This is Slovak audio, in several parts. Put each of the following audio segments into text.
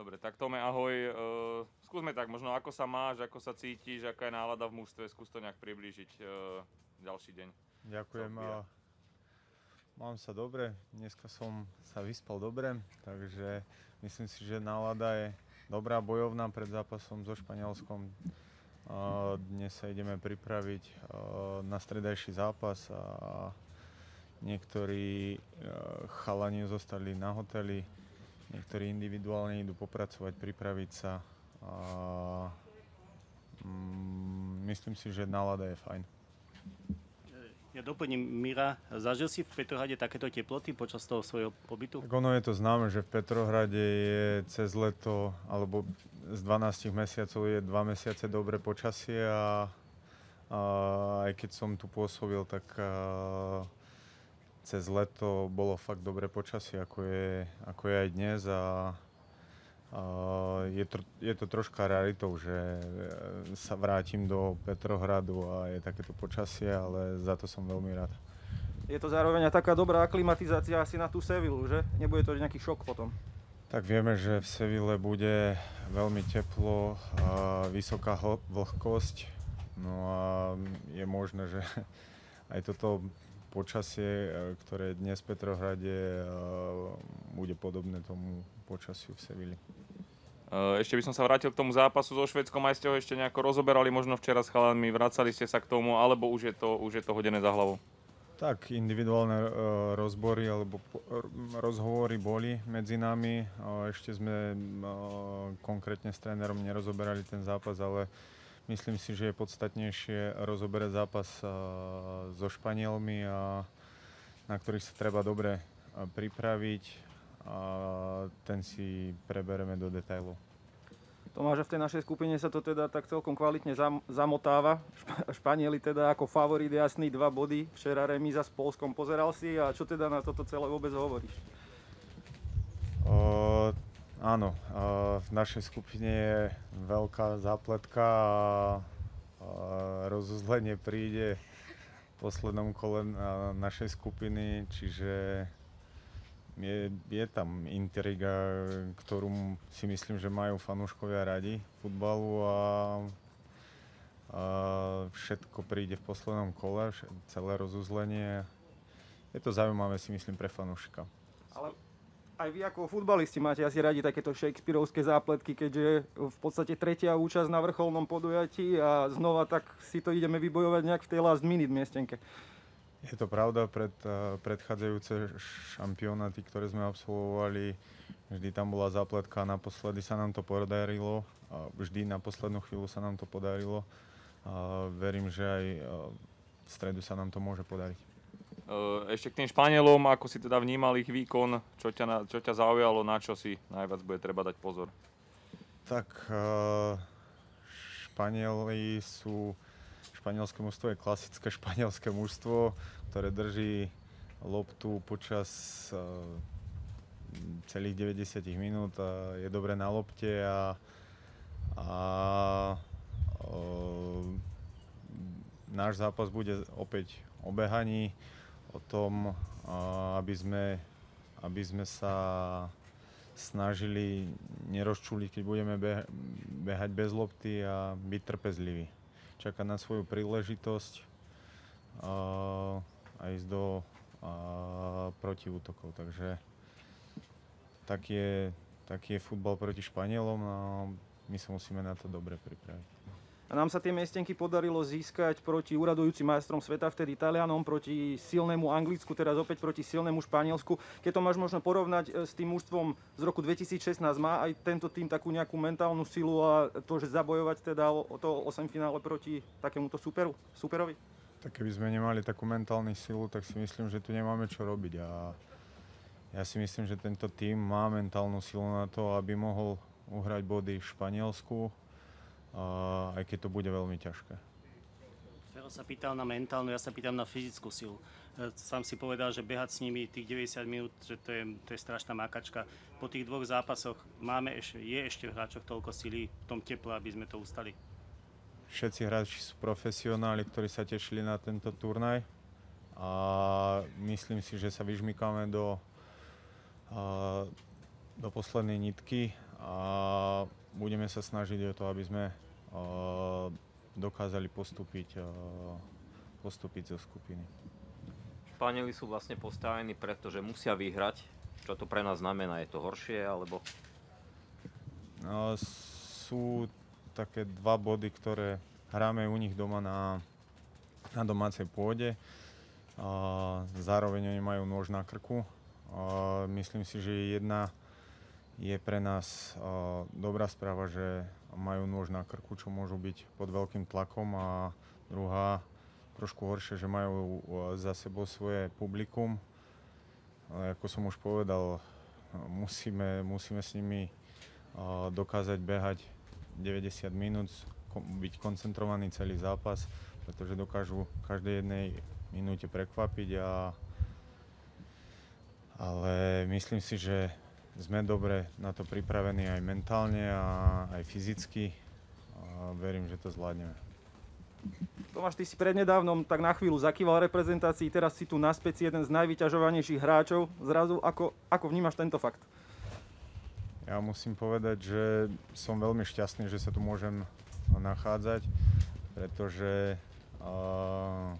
Dobre, tak Tome, ahoj. Uh, skúsme tak, možno ako sa máš, ako sa cítiš, aká je nálada v mužstve, skús to nejak priblížiť uh, ďalší deň. Ďakujem. A mám sa dobre, dneska som sa vyspal dobre, takže myslím si, že nálada je dobrá, bojovná pred zápasom so Španielskom. Dnes sa ideme pripraviť na stredajší zápas a niektorí chalani zostali na hoteli, Niektorí individuálne idú popracovať, pripraviť sa. A, mm, myslím si, že nálada je fajn. Ja doplním, Mira, zažil si v Petrohrade takéto teploty počas toho svojho pobytu? Tak ono je to známe, že v Petrohrade je cez leto, alebo z 12 mesiacov je 2 mesiace dobré počasie a, a aj keď som tu pôsobil, tak a, cez leto bolo fakt dobré počasie, ako je, ako je aj dnes a, a je, to, je to troška raritou, že e, sa vrátim do Petrohradu a je takéto počasie, ale za to som veľmi rád. Je to zároveň aj taká dobrá aklimatizácia asi na tú Sevilu, že? Nebude to nejaký šok potom? Tak vieme, že v Seville bude veľmi teplo, a vysoká vlhkosť, no a je možné, že aj toto počasie, e, ktoré dnes v Petrohrade e, bude podobné tomu počasiu v Sevili. E, ešte by som sa vrátil k tomu zápasu so Švedskom, aj ste ho ešte nejako rozoberali možno včera s chalanmi, vracali ste sa k tomu, alebo už je to, už je to hodené za hlavou? Tak, individuálne rozbory alebo rozhovory boli medzi nami. Ešte sme konkrétne s trénerom nerozoberali ten zápas, ale Myslím si, že je podstatnejšie rozoberať zápas so Španielmi, a, na ktorých sa treba dobre pripraviť a ten si prebereme do detailov. Tomáš, v tej našej skupine sa to teda tak celkom kvalitne zam, zamotáva. Španieli teda ako favorit jasný dva body. Včera remíza s Polskom pozeral si a čo teda na toto celé vôbec hovoríš? Áno, v našej skupine je veľká zápletka a rozuzlenie príde v poslednom kole našej skupiny, čiže je, je tam intriga, ktorú si myslím, že majú fanúškovia radi futbalu a, a všetko príde v poslednom kole, celé rozuzlenie. Je to zaujímavé si myslím pre fanúšika. Ale aj vy ako futbalisti máte asi radi takéto Shakespeareovské zápletky, keďže v podstate tretia účasť na vrcholnom podujatí a znova tak si to ideme vybojovať nejak v tej last minute miestenke. Je to pravda, pred predchádzajúce šampionáty, ktoré sme absolvovali, vždy tam bola zápletka a naposledy sa nám to podarilo. Vždy na poslednú chvíľu sa nám to podarilo. Verím, že aj v stredu sa nám to môže podariť. Eh, ešte k tým Španielom, ako si teda vnímal ich výkon, čo ťa, čo ťa zaujalo, na čo si najviac bude treba dať pozor? Tak uh, Španieli sú, španielské mužstvo je klasické španielské mužstvo, ktoré drží loptu počas uh, celých 90 minút je dobre na lopte a, a uh, náš zápas bude opäť o behaní o tom, aby sme, aby sme sa snažili nerozčuliť, keď budeme behať bez lopty a byť trpezliví. Čakať na svoju príležitosť a ísť do protiútokov. Takže taký je, taký je futbal proti Španielom a my sa musíme na to dobre pripraviť. A nám sa tie miestenky podarilo získať proti úradujúcim majstrom sveta, vtedy Talianom, proti silnému Anglicku, teraz opäť proti silnému Španielsku. Keď to máš možno porovnať e, s tým mužstvom z roku 2016, má aj tento tým takú nejakú mentálnu silu a to, že zabojovať teda o to 8 finále proti takémuto superu, superovi? Tak keby sme nemali takú mentálnu silu, tak si myslím, že tu nemáme čo robiť. A ja si myslím, že tento tým má mentálnu silu na to, aby mohol uhrať body v Španielsku, aj keď to bude veľmi ťažké. Fero sa pýtal na mentálnu, ja sa pýtam na fyzickú silu. E, sám si povedal, že behať s nimi tých 90 minút, že to je, to je strašná makačka. Po tých dvoch zápasoch máme ešte, je ešte v hráčoch toľko sily v tom teple, aby sme to ustali? Všetci hráči sú profesionáli, ktorí sa tešili na tento turnaj a myslím si, že sa vyžmykáme do, do poslednej nitky a budeme sa snažiť o to, aby sme dokázali postúpiť, postúpiť zo skupiny. Španieli sú vlastne postavení preto, že musia vyhrať. Čo to pre nás znamená? Je to horšie, alebo... A, sú také dva body, ktoré hráme u nich doma na, na domácej pôde. A, zároveň oni majú nôž na krku. A, myslím si, že jedna je pre nás dobrá správa, že majú nôž na krku, čo môžu byť pod veľkým tlakom a druhá trošku horšie, že majú za sebou svoje publikum. Ale ako som už povedal, musíme, musíme s nimi dokázať behať 90 minút, byť koncentrovaný celý zápas, pretože dokážu každej jednej minúte prekvapiť a ale myslím si, že sme dobre na to pripravení aj mentálne a aj fyzicky a verím, že to zvládneme. Tomáš, ty si prednedávnom tak na chvíľu zakýval reprezentácii, teraz si tu naspäť si jeden z najvyťažovanejších hráčov. Zrazu, ako, ako vnímaš tento fakt? Ja musím povedať, že som veľmi šťastný, že sa tu môžem nachádzať, pretože uh,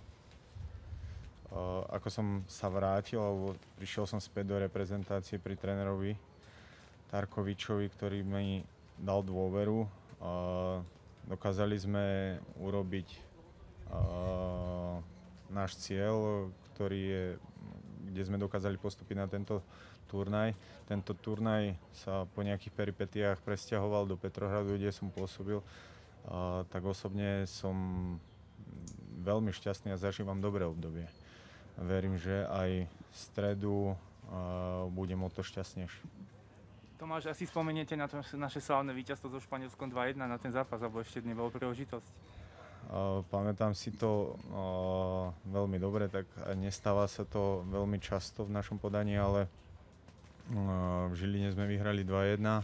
ako som sa vrátil, alebo prišiel som späť do reprezentácie pri trénerovi Tarkovičovi, ktorý mi dal dôveru. Uh, dokázali sme urobiť uh, náš cieľ, ktorý je, kde sme dokázali postúpiť na tento turnaj. Tento turnaj sa po nejakých peripetiách presťahoval do Petrohradu, kde som pôsobil. Tak osobne som veľmi šťastný a zažívam dobré obdobie. Verím, že aj v stredu budem o to šťastnejší. Tomáš, asi spomeniete na to naše slávne víťazstvo so Španielskom 2-1 na ten zápas, alebo ešte nebol príležitosť? A, pamätám si to a, veľmi dobre, tak nestáva sa to veľmi často v našom podaní, ale a, v Žiline sme vyhrali 2-1. A,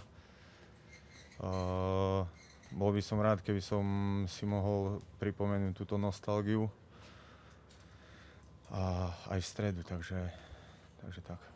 bol by som rád, keby som si mohol pripomenúť túto nostalgiu a aj v stredu, takže, takže tak.